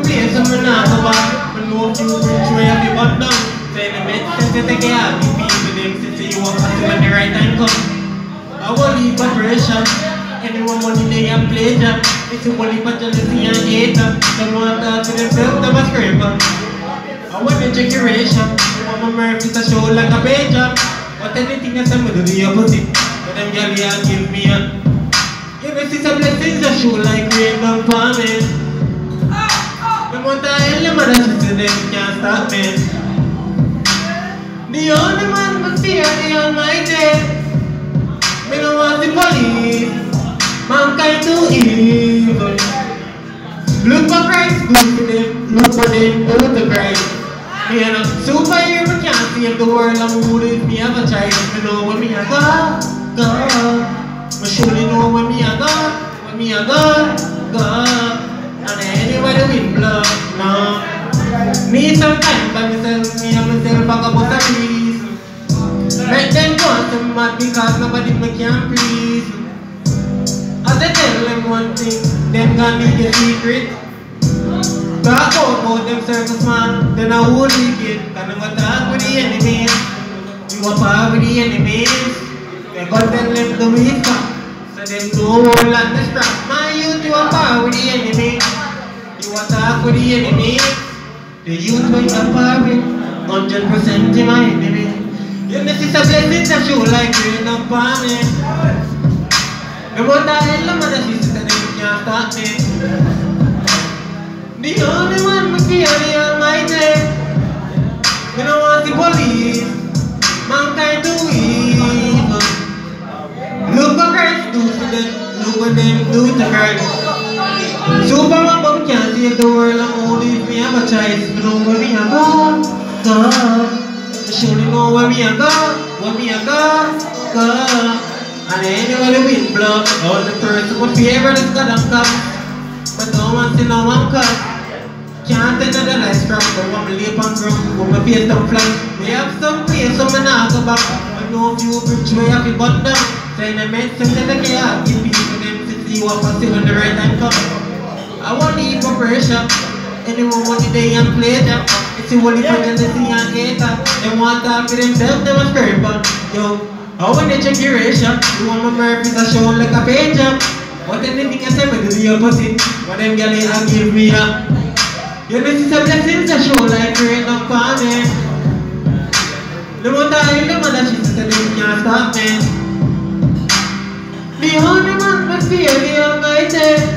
so man not go back. Man know you which way have you got down. Say the men say to take care. Be with them since you want to when the right time come. I want leave a pressure. Anyone money they can play. It's a only but jealousy and hate. Want to themselves, them a scraper. I want the decoration. I'm a Murphy to show like a page. But anything that's gonna do the opposite. But them girl yeah give me a. If it's a blessing, a show like rain to them other sisters, them can't stop me. The only man must fear the Almighty. Me no want the police. Mankind too evil. Look for Christ, look for them, look for them, go to Christ. Me and a superhero can't save the world, I'm good if me have a choice. Me know when me. Me surely know when me a go, when me. Sometimes by myself, me and myself back about a piece. Make them go to mad because nobody me can please. As I tell them one thing, them gonna be a secret. Talk about them circus man, then I will leak it. Can never talk with the enemies. You are power with the enemies. They got them left the weak So them lot the strap. My youth, you are power with the enemy. You are talk with the enemy. The youth you are power with, 100% in my enemy. You miss is a blessing that show like rain upon me. The one that hell sister that they can't stop me. The only one be the Almighty. We don't want the police. Mankind too evil. Look what Christ do to them. Look what them do to Christ. Superman can't save the world. I'm only if we have a choice. We know where we are go, go. We surely know where we are go, where we are go, go. And anyway the wind blow, all the person my favorite is God and come. But no one see no one come. Can't tell life strong, but I'm late on ground. When my face down we have some place, so I'm not back. I know if you bridge way up, you got down. Say the men, say the care, give people them to see I the right time comes. I want the pressure. Anyone want it, they and play. It's the only for them to see and cater. They want to talk to themselves, they must pray for. Yo, how when they check your ratio, you want my Murphy's a show like a page up. What then they can say, but the opposite. What them gally and give me up. You know, it's a blessing to show like great up for me. The one that I live on, that she's telling me can't stop me. The only man must be a young guy.